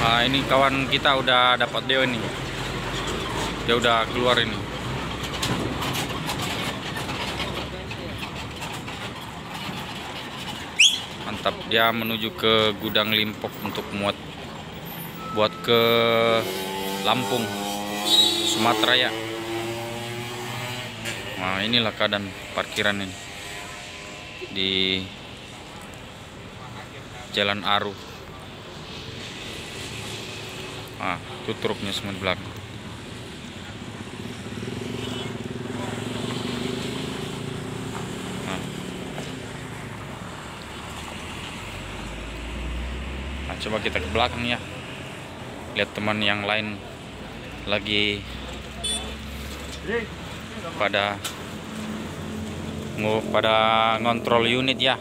Nah, ini kawan kita udah dapat deo ini. Dia udah keluar ini. Mantap, dia menuju ke gudang Limpok untuk muat buat ke Lampung, Sumatera ya. Nah, inilah keadaan parkiran ini di Jalan Aru. Ah, itu truknya di belakang. Nah. Nah, coba kita ke belakang ya. Lihat teman yang lain lagi pada pada ngontrol unit ya.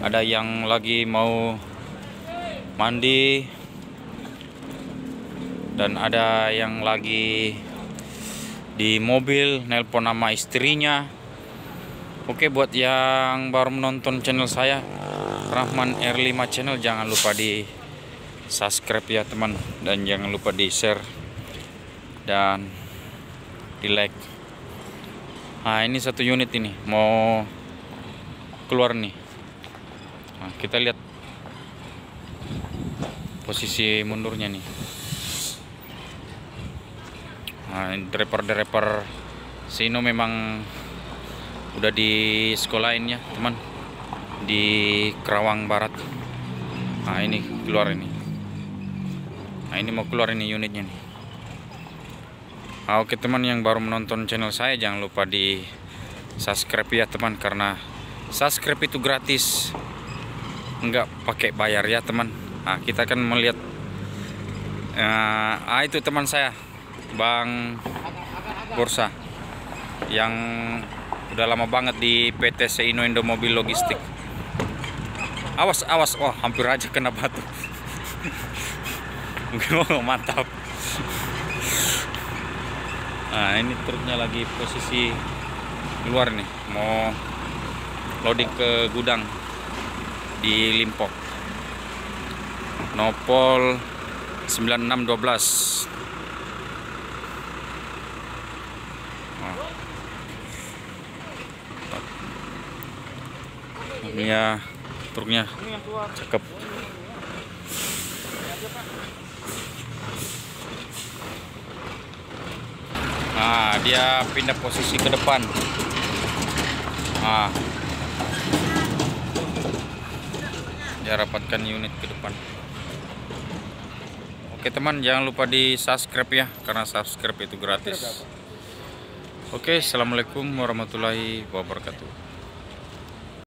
Ada yang lagi mau mandi dan ada yang lagi di mobil nelpon nama istrinya. Oke buat yang baru menonton channel saya Rahman R5 channel jangan lupa di subscribe ya teman dan jangan lupa di share dan di like. Nah ini satu unit ini mau keluar nih. Nah, kita lihat posisi mundurnya nih. Nah, driver-driver Sino memang udah di sekolahin ya teman di Kerawang Barat. Nah ini keluar ini. Nah ini mau keluar ini unitnya nih. Nah, oke teman yang baru menonton channel saya jangan lupa di subscribe ya teman karena subscribe itu gratis nggak pakai bayar ya teman nah, kita akan melihat eh, ah itu teman saya Bang Bursa yang udah lama banget di PT Seino Indo Mobil Logistik. Awas awas. Wah hampir aja kena batu. Oh, mantap. Nah ini truknya lagi posisi keluar nih. Mau loading ke gudang di Limpok. Nopol 9612 ini ya truknya. Cakep. Nah dia pindah posisi ke depan. Nah. Dia rapatkan unit ke depan. Oke teman jangan lupa di subscribe ya karena subscribe itu gratis oke assalamualaikum warahmatullahi wabarakatuh